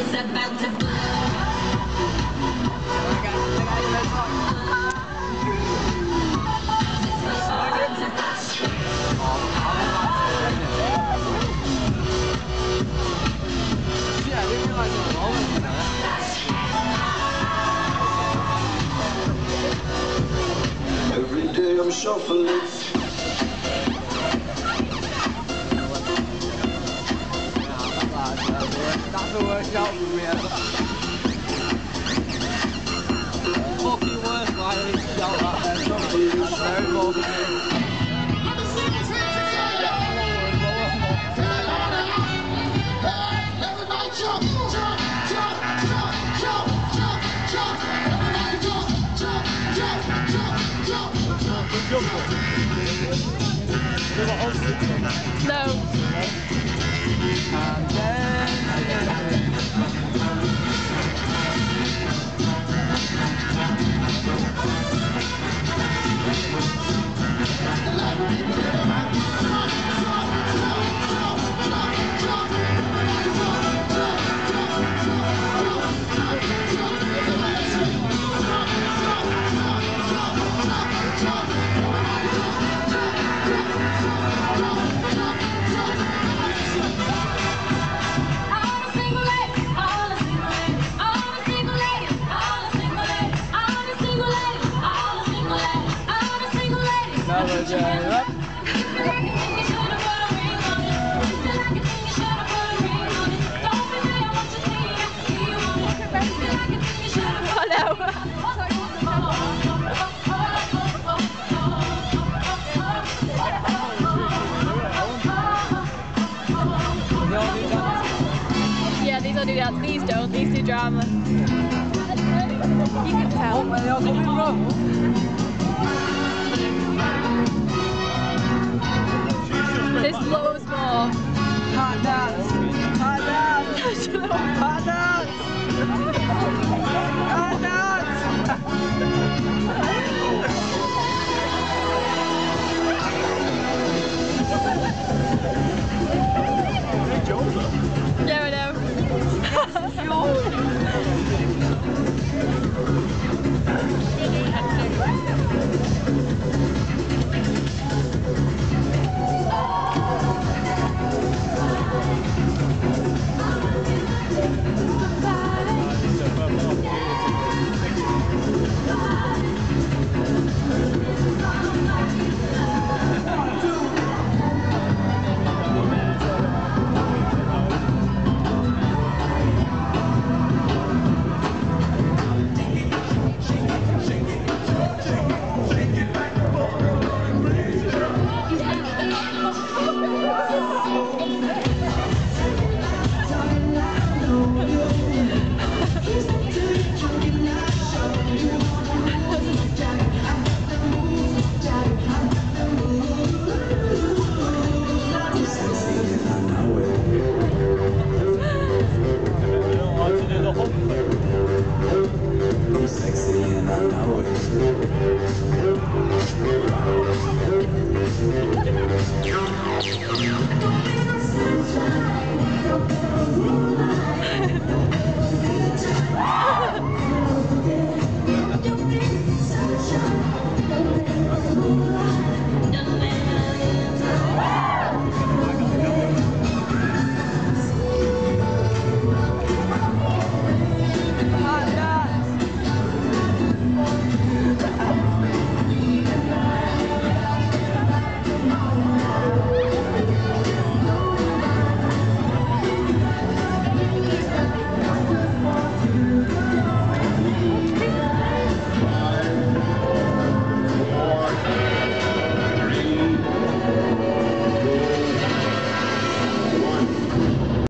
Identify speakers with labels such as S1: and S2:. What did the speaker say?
S1: about to blow.
S2: Every day I'm shuffling.
S3: The ever. Fucking worst line. That's very fucking.
S4: Everybody jump, jump, jump, jump, jump, jump, jump. Everybody jump, jump, jump, jump, jump.
S5: No.
S1: All the
S5: Yeah, these all do that. These don't. These do drama. You can tell.
S3: Oh,